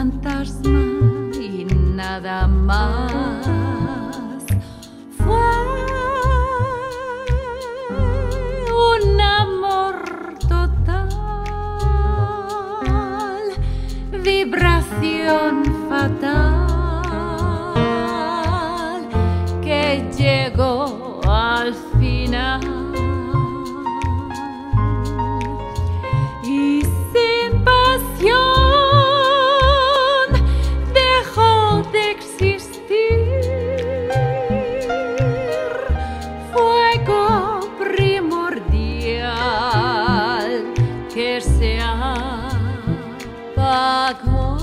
fantasma y nada más. Fue un amor total, vibración fatal que llegó. que se apagó.